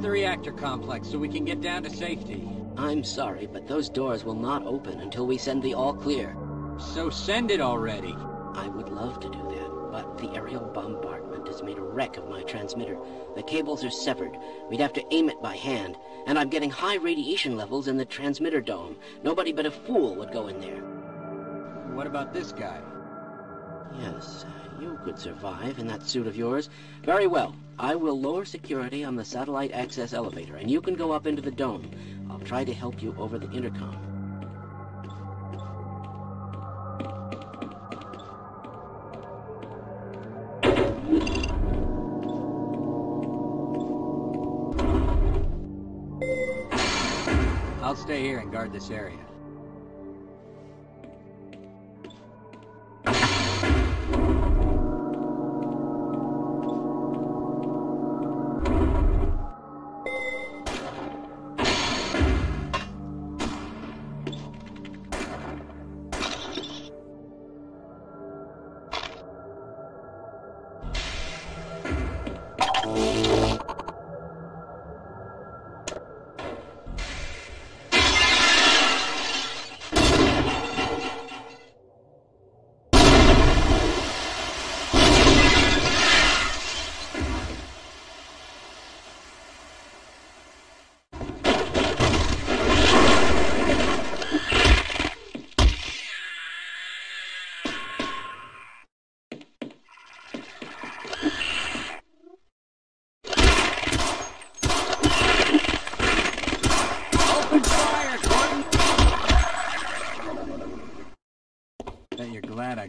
Up the reactor complex so we can get down to safety. I'm sorry, but those doors will not open until we send the all clear. So send it already. I would love to do that, but the aerial bombardment has made a wreck of my transmitter. The cables are severed. We'd have to aim it by hand, and I'm getting high radiation levels in the transmitter dome. Nobody but a fool would go in there. What about this guy? Yes, uh, you could survive in that suit of yours. Very well. I will lower security on the satellite access elevator, and you can go up into the dome. I'll try to help you over the intercom. I'll stay here and guard this area.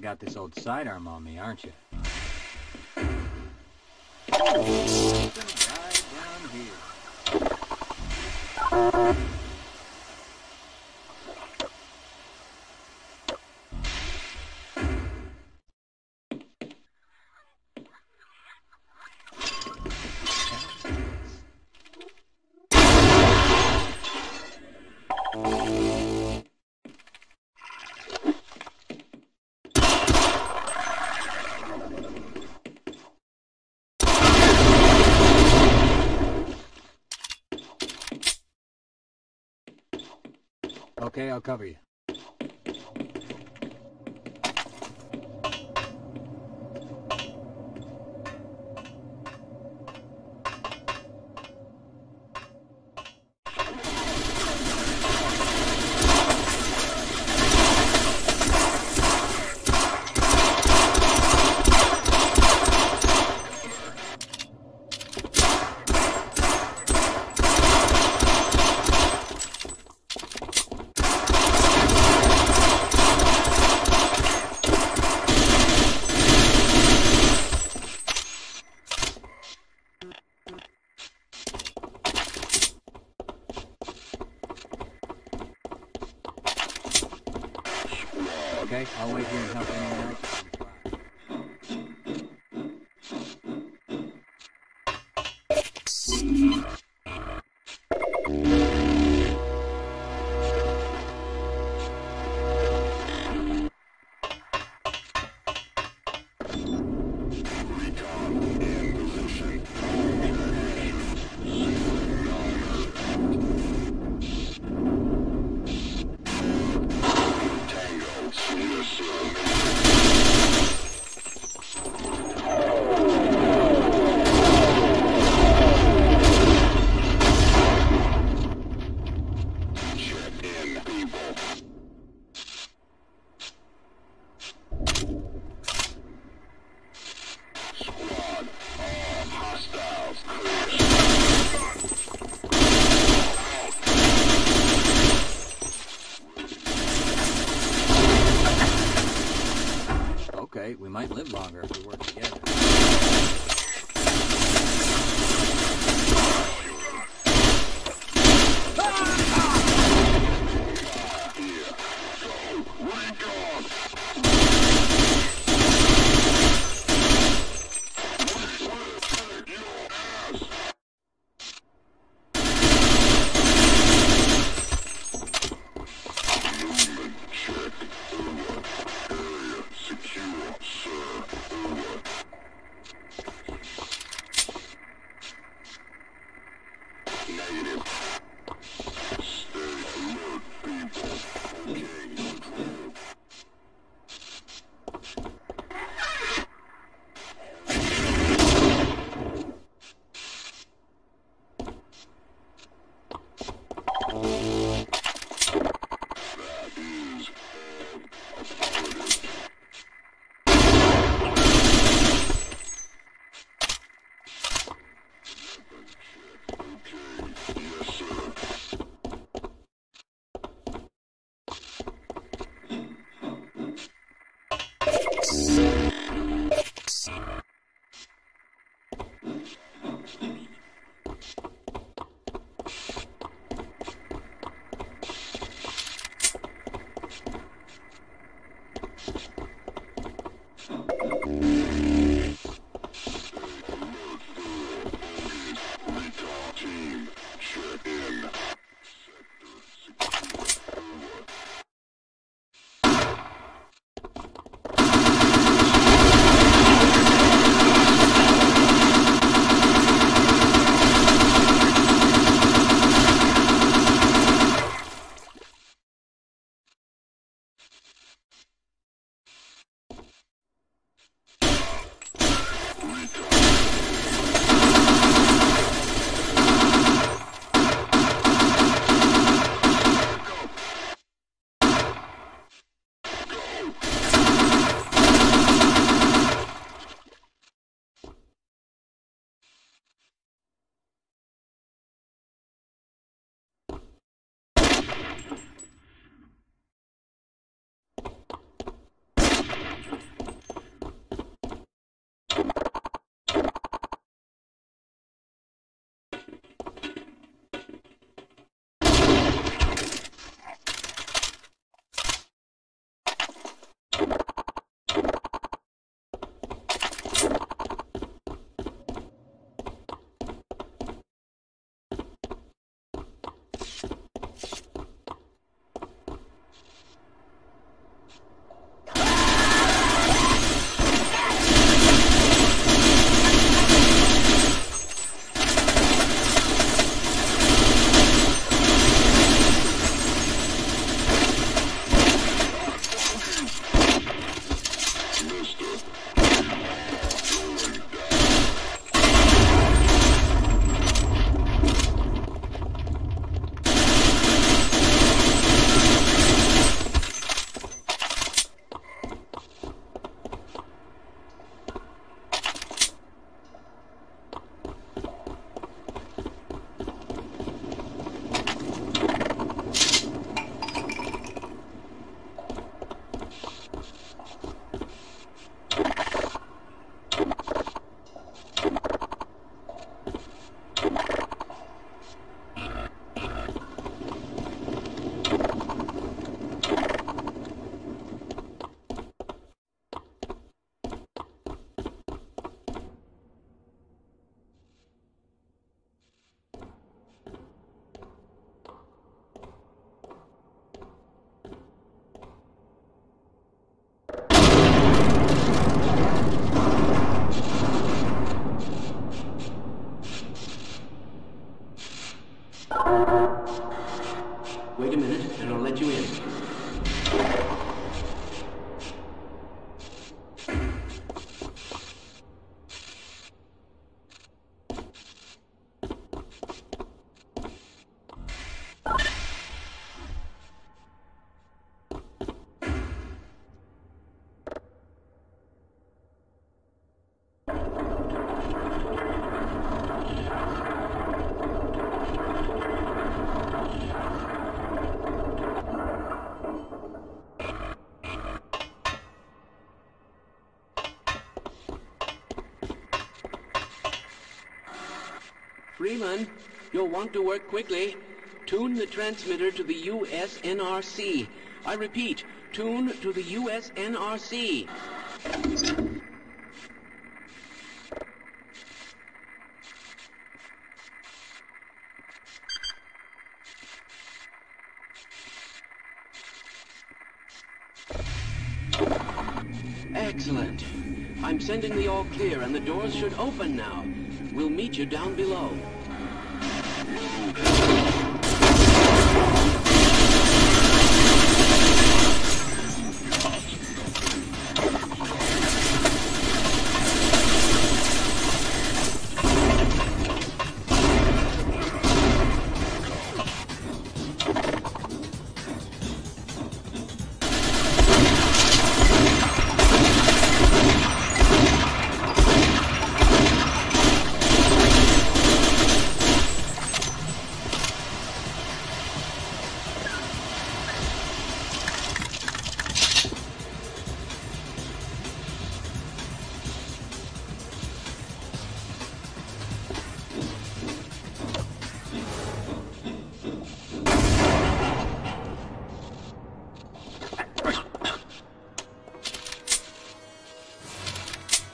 Got this old sidearm on me, aren't you? Right down here. Okay, I'll cover you. Okay, I'll wait here and help anyone else. Okay, we might live longer if we work together. You'll want to work quickly. Tune the transmitter to the USNRC. I repeat, tune to the USNRC. Excellent. I'm sending the all clear and the doors should open now. We'll meet you down below.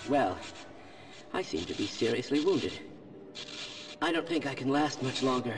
Well, I seem to be seriously wounded. I don't think I can last much longer.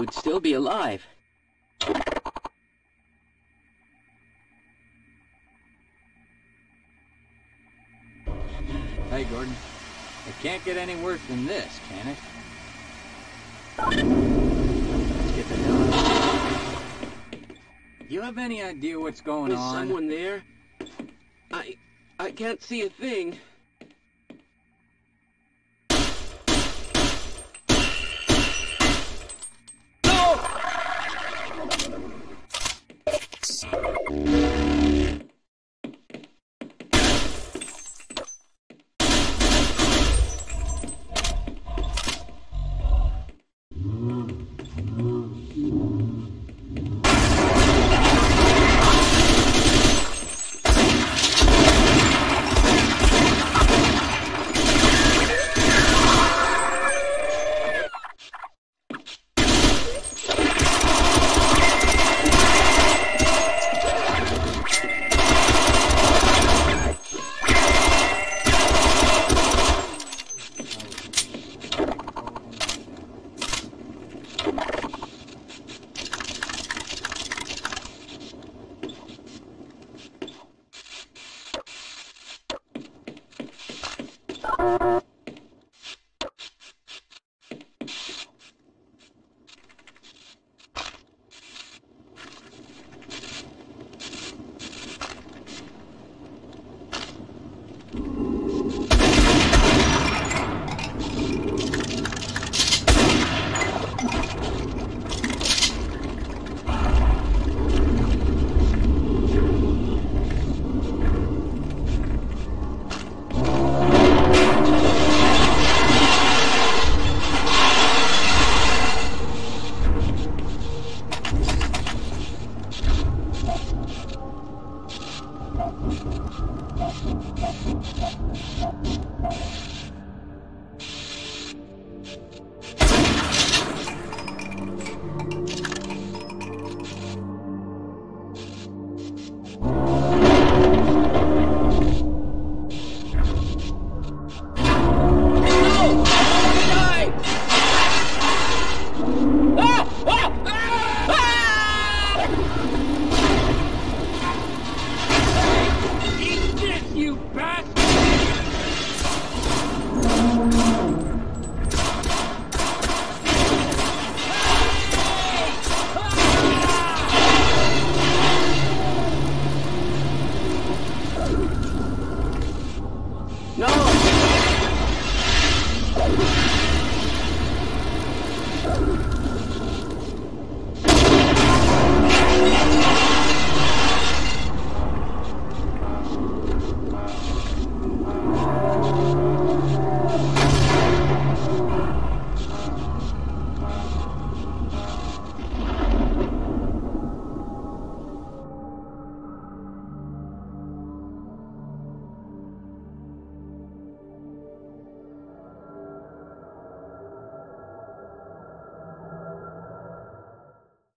Would have thought you'd still be alive? Hey, Gordon. It can't get any worse than this, can it? Let's get the hell out. You have any idea what's going Is on? someone there? I... I can't see a thing.